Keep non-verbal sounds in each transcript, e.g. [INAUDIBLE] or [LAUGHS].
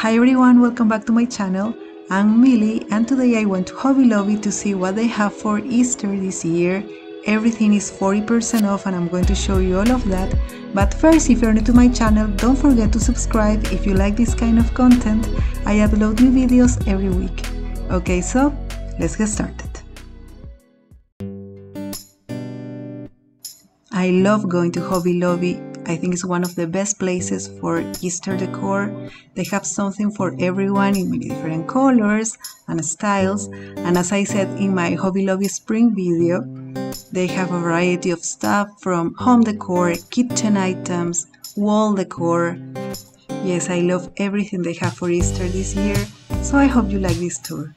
Hi everyone, welcome back to my channel. I'm Mily and today I went to Hobby Lobby to see what they have for Easter this year. Everything is 40% off and I'm going to show you all of that. But first, if you're new to my channel, don't forget to subscribe if you like this kind of content. I upload new videos every week. Okay, so let's get started. I love going to Hobby Lobby I think it's one of the best places for Easter decor. They have something for everyone in many different colors and styles. And as I said in my Hobby Lobby spring video, they have a variety of stuff from home decor, kitchen items, wall decor. Yes, I love everything they have for Easter this year, so I hope you like this tour.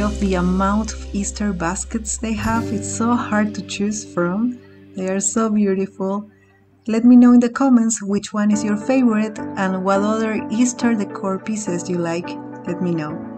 Love the amount of Easter baskets they have. It's so hard to choose from. They are so beautiful. Let me know in the comments which one is your favorite and what other Easter decor pieces you like. Let me know.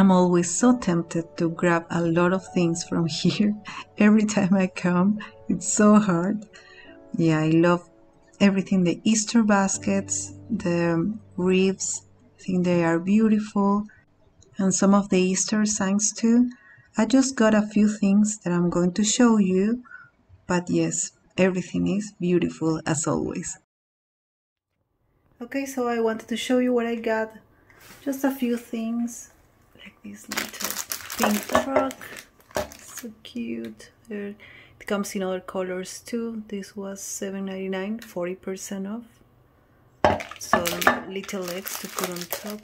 I'm always so tempted to grab a lot of things from [LAUGHS] here every time I come. It's so hard. Yeah, I love everything the Easter baskets, the wreaths. I think they are beautiful. And some of the Easter signs too. I just got a few things that I'm going to show you. But yes, everything is beautiful as always. Okay, so I wanted to show you what I got. Just a few things this little pink truck so cute. It comes in other colors too. This was 7.99 40 percent off. Some little eggs to put on top.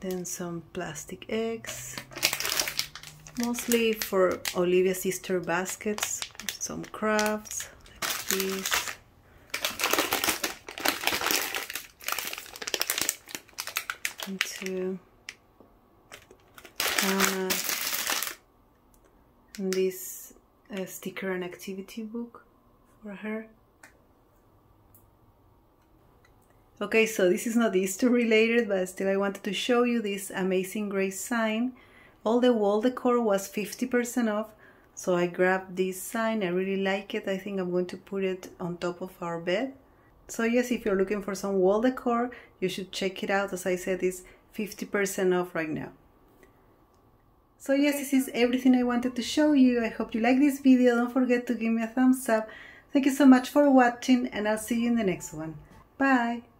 Then some plastic eggs. Mostly for Olivia's Easter baskets. Some crafts like this into this uh, sticker and activity book for her. Okay, so this is not Easter related, but still I wanted to show you this Amazing Grace sign. All the wall decor was 50% off, so I grabbed this sign. I really like it. I think I'm going to put it on top of our bed. So yes, if you're looking for some wall decor, you should check it out. As I said, it's 50% off right now. So yes, this is everything I wanted to show you. I hope you like this video. Don't forget to give me a thumbs up. Thank you so much for watching and I'll see you in the next one. Bye!